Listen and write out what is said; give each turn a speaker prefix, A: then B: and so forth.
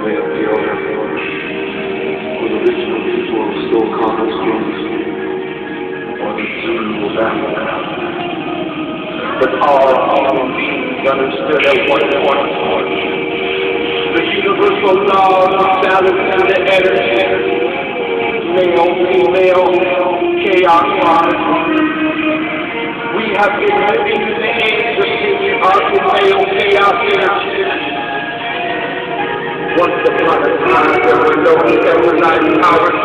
A: way of the other with original people still cobblestones or the suitable background.
B: But all human beings understood at one point the universal laws of balance and the energy, male, female, chaos, harmony. We have been living in the age of the Once upon a time, there were no centralized power